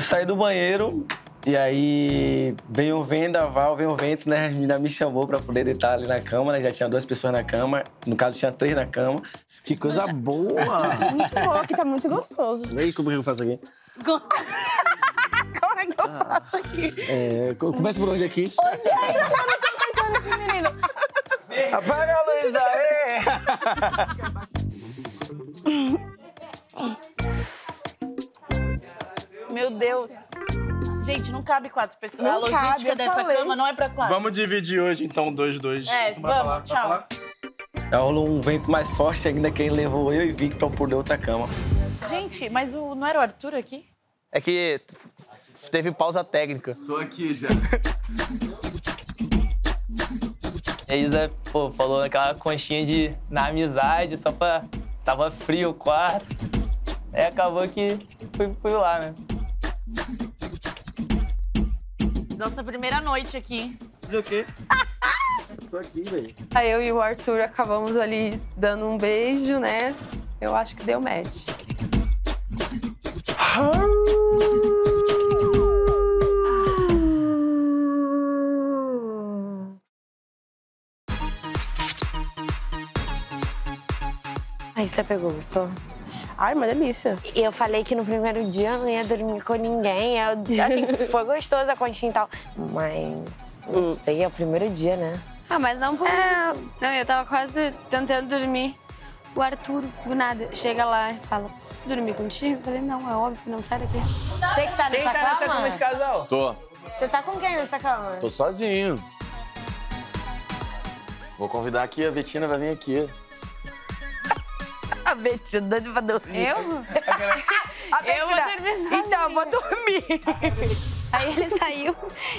saí do banheiro e aí veio um vendaval, veio um vento, né? A menina me chamou pra poder deitar ali na cama, né? Já tinha duas pessoas na cama. No caso, tinha três na cama. Que coisa boa! Muito bom, aqui tá muito gostoso. E aí, como é que eu faço aqui? Como é que eu faço aqui? É, co- começa por onde aqui? Menino, Apaga a luz aí! Deus. Gente, não cabe quatro pessoas. Não a logística cabe, dessa falei. cama não é pra quatro. Vamos dividir hoje, então, dois, dois. É, falar, vamos, tchau. falar? Rolou um vento mais forte ainda que ele levou eu e Vic pra poder outra cama. Gente, mas o, não era o Arthur aqui? É que teve pausa técnica. Tô aqui já. E a Isa, pô, falou aquela conchinha de na amizade, só pra. Tava frio o quarto. Aí acabou que fui, fui lá, né? Nossa primeira noite aqui. Fazer o quê? Tô aqui, velho. Aí eu e o Arthur acabamos ali dando um beijo, né? Eu acho que deu match. Aí você pegou, gostou? Ai, uma delícia. E eu falei que no primeiro dia eu não ia dormir com ninguém. Eu, assim, foi gostoso a conchinha e tal. Mas não sei, é o primeiro dia, né? Ah, mas não por Não, eu tava quase tentando dormir. O Arthur, do nada, chega lá e fala, posso dormir contigo? Eu falei, não, é óbvio, não, sai daqui. Você que tá Quem nessa tá nessa cama? cama esse casal? Tô. Você tá com quem nessa cama? Tô sozinho. Vou convidar aqui, a Betina vai vir aqui. Doido pra dormir. Eu? A Eu vou dormir sozinha. Então, eu vou dormir. Aí ele saiu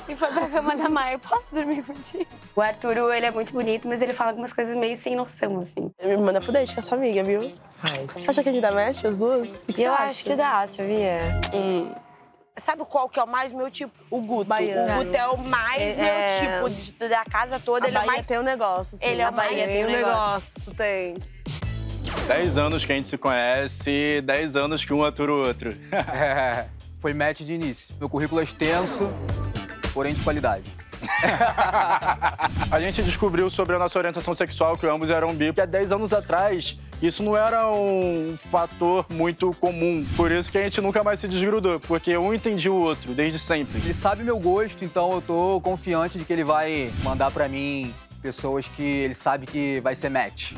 e foi pra cama da Maia. Posso dormir contigo? O Arthur, ele é muito bonito, mas ele fala algumas coisas meio sem noção, assim. Me manda pro date com essa amiga, viu? Você acha que a gente dá match, as duas? O que que Eu acho acha? que dá, sabia? Hum. Sabe qual que é o mais meu tipo? O Guto. Baiano. O Guto é o mais É. meu tipo de- da casa toda. A ele é Bahia mais. tem um negócio. assim. Ele é A o mais- Bahia tem um negócio, tem. Dez anos que a gente se conhece, dez anos que um atura o outro. É, foi match de início. Meu currículo é extenso, porém de qualidade. A gente descobriu sobre a nossa orientação sexual, que ambos eram bi, há 10 anos atrás isso não era um fator muito comum. Por isso que a gente nunca mais se desgrudou, porque um entendia o outro desde sempre. Ele sabe meu gosto, então eu tô confiante de que ele vai mandar pra mim pessoas que ele sabe que vai ser match.